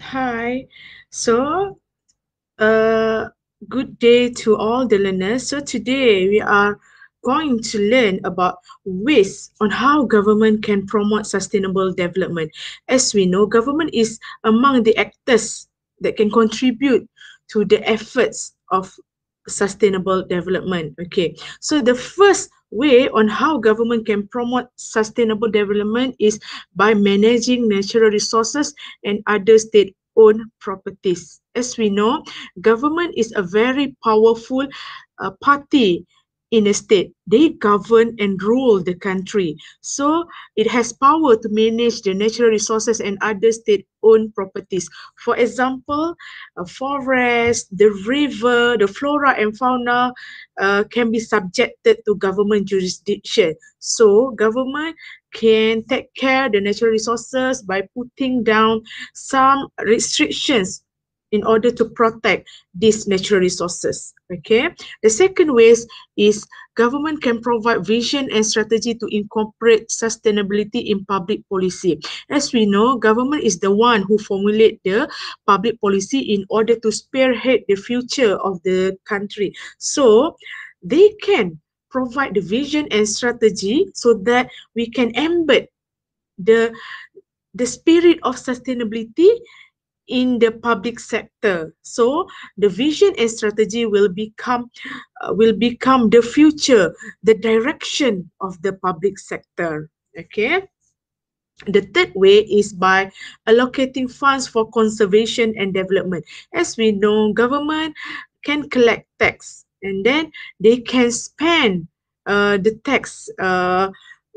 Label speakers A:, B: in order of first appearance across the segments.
A: Hi. So, uh, good day to all the learners. So today we are going to learn about ways on how government can promote sustainable development. As we know, government is among the actors that can contribute to the efforts of sustainable development. Okay, so the first way on how government can promote sustainable development is by managing natural resources and other state-owned properties. As we know, government is a very powerful uh, party in a state. They govern and rule the country. So it has power to manage the natural resources and other state-owned properties. For example, a forest, the river, the flora and fauna uh, can be subjected to government jurisdiction. So government can take care the natural resources by putting down some restrictions in order to protect these natural resources. Okay. The second way is government can provide vision and strategy to incorporate sustainability in public policy. As we know, government is the one who formulate the public policy in order to spearhead the future of the country. So they can provide the vision and strategy so that we can embed the the spirit of sustainability in the public sector. So the vision and strategy will become uh, will become the future the direction of the public sector. Okay? The third way is by allocating funds for conservation and development. As we know government can collect tax and then they can spend uh, the tax uh,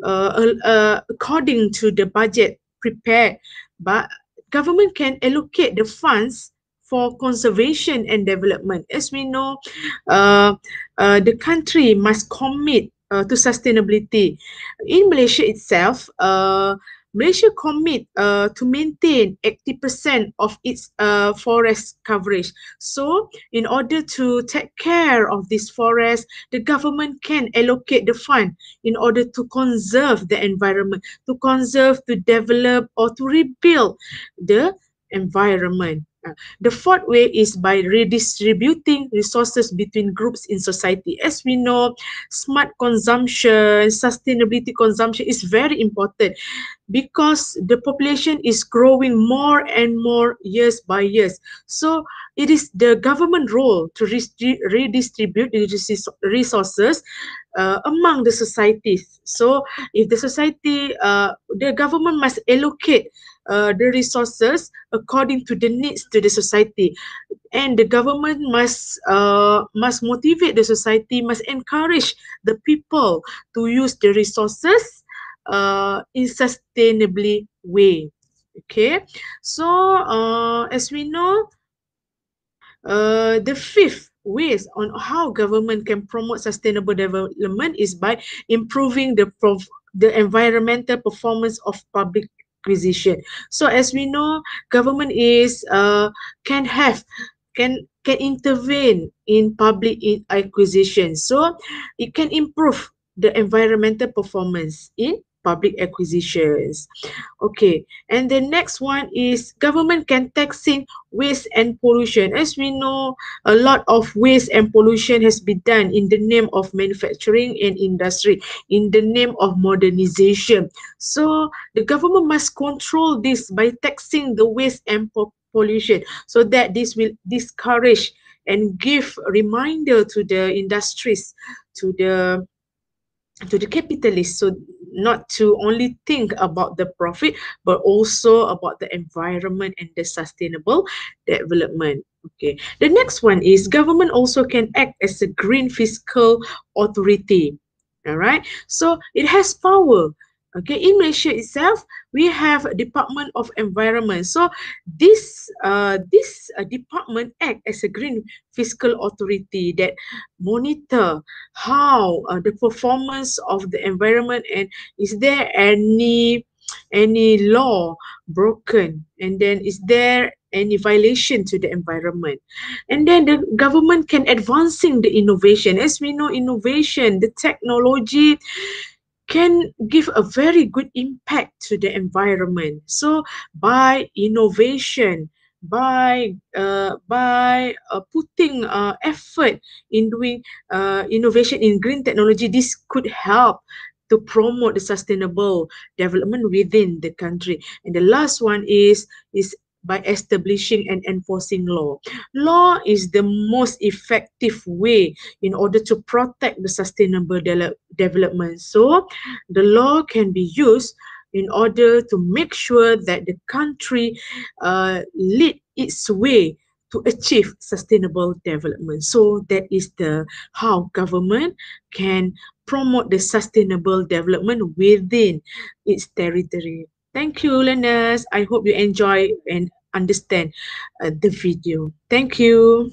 A: uh, uh, according to the budget prepared but government can allocate the funds for conservation and development. As we know, uh, uh, the country must commit uh, to sustainability. In Malaysia itself, uh, Malaysia commit uh, to maintain 80% of its uh, forest coverage. So, in order to take care of this forest, the government can allocate the fund in order to conserve the environment, to conserve, to develop, or to rebuild the environment. The fourth way is by redistributing resources between groups in society. As we know, smart consumption, sustainability consumption is very important because the population is growing more and more years by years. So it is the government role to redistribute resources uh, among the societies. So if the society, uh, the government must allocate uh, the resources according to the needs to the society. And the government must uh, must motivate the society must encourage the people to use the resources uh, in sustainably way. Okay? So uh, as we know uh, the fifth ways on how government can promote sustainable development is by improving the the environmental performance of public acquisition. So as we know, government is uh, can have can can intervene in public acquisition. So it can improve the environmental performance in public acquisitions. Okay, and the next one is government can taxing waste and pollution. As we know, a lot of waste and pollution has been done in the name of manufacturing and industry, in the name of modernization. So the government must control this by taxing the waste and po pollution so that this will discourage and give reminder to the industries, to the to the capitalists so not to only think about the profit but also about the environment and the sustainable development. Okay. The next one is government also can act as a green fiscal authority. All right so it has power Okay, in Malaysia itself, we have Department of Environment. So this uh, this uh, department act as a green fiscal authority that monitor how uh, the performance of the environment and is there any any law broken? And then is there any violation to the environment? And then the government can advancing the innovation. As we know innovation the technology can give a very good impact to the environment. So by innovation, by uh, by uh, putting uh, effort in doing uh, innovation in green technology this could help to promote the sustainable development within the country and the last one is is by establishing and enforcing law. Law is the most effective way in order to protect the sustainable de- development. So, the law can be used in order to make sure that the country uh, lead its way to achieve sustainable development. So that is the how government can promote the sustainable development within its territory. Thank you, learners. I hope you enjoy and understand uh, the video. Thank you.